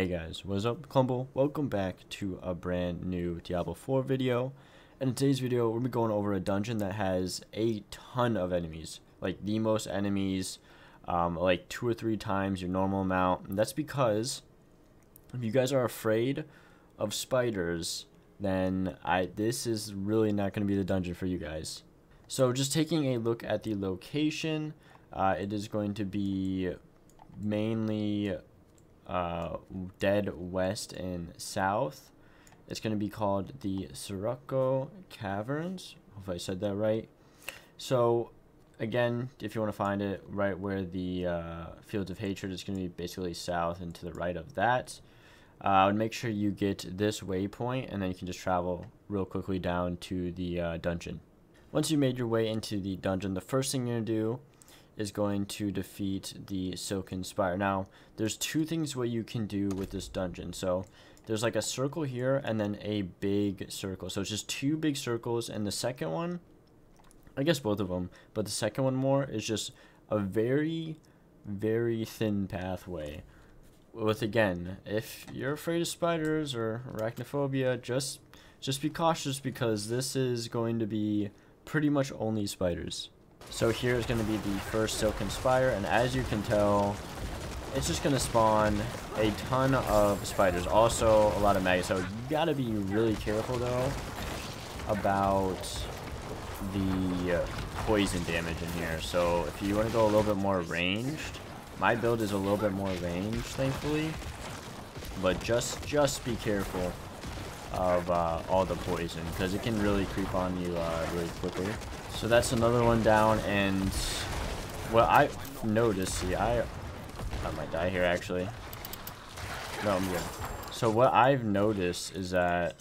Hey guys, what's up Klumble? Welcome back to a brand new Diablo 4 video. And in today's video, we're going be going over a dungeon that has a ton of enemies. Like the most enemies, um, like two or three times your normal amount. And that's because if you guys are afraid of spiders, then I this is really not going to be the dungeon for you guys. So just taking a look at the location, uh, it is going to be mainly uh, dead west and south. It's going to be called the Sirocco Caverns. Hope I said that right. So, again, if you want to find it, right where the uh, Fields of Hatred is going to be basically south and to the right of that. Uh, I would make sure you get this waypoint, and then you can just travel real quickly down to the uh, dungeon. Once you made your way into the dungeon, the first thing you're going to do is going to defeat the Silken Spire. Now, there's two things what you can do with this dungeon. So, there's like a circle here and then a big circle. So, it's just two big circles. And the second one, I guess both of them, but the second one more is just a very, very thin pathway. With, again, if you're afraid of spiders or arachnophobia, just, just be cautious because this is going to be pretty much only spiders. So here is going to be the first Silken Spire, and as you can tell, it's just going to spawn a ton of spiders. Also, a lot of maggots. So you got to be really careful, though, about the uh, poison damage in here. So if you want to go a little bit more ranged, my build is a little bit more ranged, thankfully. But just, just be careful of uh, all the poison, because it can really creep on you uh, really quickly. So that's another one down, and well I noticed, see, I, I might die here actually. No, I'm good. So what I've noticed is that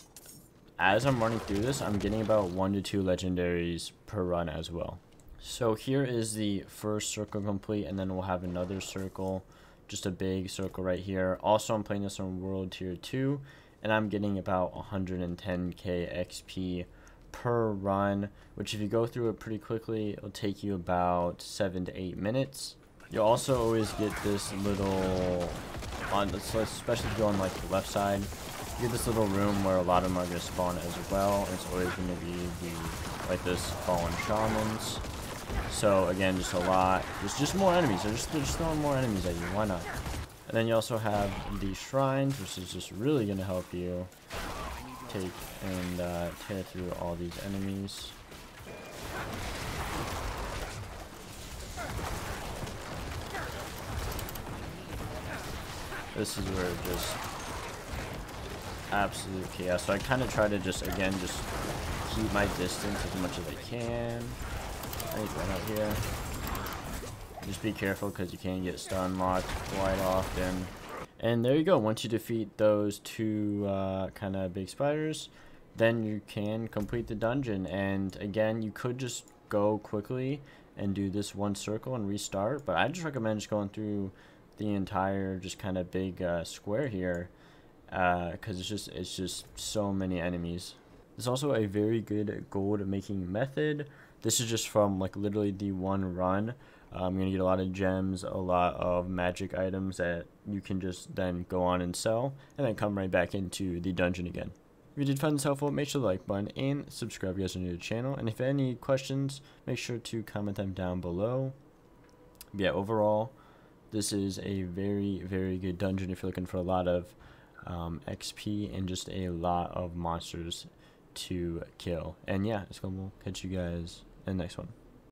as I'm running through this, I'm getting about one to two legendaries per run as well. So here is the first circle complete, and then we'll have another circle, just a big circle right here. Also, I'm playing this on World Tier 2, and I'm getting about 110k XP per run, which if you go through it pretty quickly, it'll take you about 7 to 8 minutes. You'll also always get this little, on especially if you go on like the left side, you get this little room where a lot of them are going to spawn as well. It's always going to be the, like this fallen shamans. So again, just a lot, just just more enemies. They're just, they're just throwing more enemies at you. Why not? And then you also have the shrines, which is just really going to help you take and uh, tear through all these enemies. This is where just absolute chaos. So I kind of try to just again just keep my distance as much as I can. I need to run out here. Just be careful because you can get stun locked quite often. And there you go. Once you defeat those two uh, kind of big spiders, then you can complete the dungeon. And again, you could just go quickly and do this one circle and restart. But I just recommend just going through the entire just kind of big uh, square here because uh, it's just it's just so many enemies. There's also a very good gold making method. This is just from like literally the one run. I'm um, going to get a lot of gems, a lot of magic items that you can just then go on and sell, and then come right back into the dungeon again. If you did find this helpful, make sure to like button and subscribe if you guys are new to the channel. And if you have any questions, make sure to comment them down below. But yeah, overall, this is a very, very good dungeon if you're looking for a lot of um, XP and just a lot of monsters to kill. And yeah, it's going to catch you guys in the next one.